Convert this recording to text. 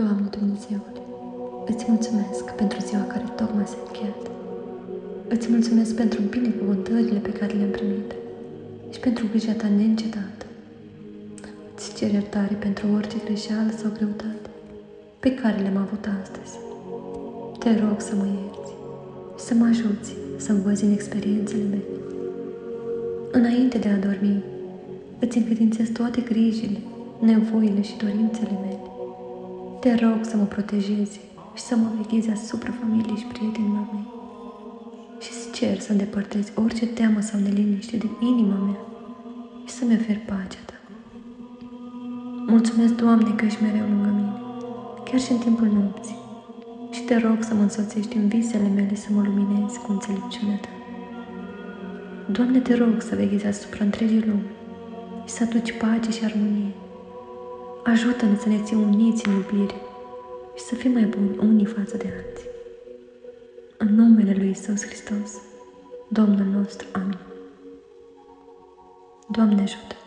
Doamne Dumnezeule, îți mulțumesc pentru ziua care tocmai s-a încheiat. Îți mulțumesc pentru binecuvântările pe care le-am primit și pentru grija ta neîncetată. Îți cer iertare pentru orice greșeală sau greutate pe care le-am avut astăzi. Te rog să mă ierți și să mă ajuți să învăț în experiențele mele. Înainte de a dormi, îți încredințez toate grijile, nevoile și dorințele mele. Te rog să mă protejezi și să mă veghezi asupra familiei și prietenilor mei. Și îți cer să îndepărtezi orice teamă sau neliniște din inima mea și să-mi oferi pacea ta. Mulțumesc, Doamne, că ești mereu lângă mine, chiar și în timpul nopții. Și te rog să mă însoțești în visele mele să mă luminezi cu înțelepciunea ta. Doamne, te rog să veghezi asupra întregii lumi și să aduci pace și armonie. Ajută-ne să ne ținem uniți în iubire și să fim mai buni unii față de alții. În numele Lui Isus Hristos, Domnul nostru. Amin. Doamne ajută!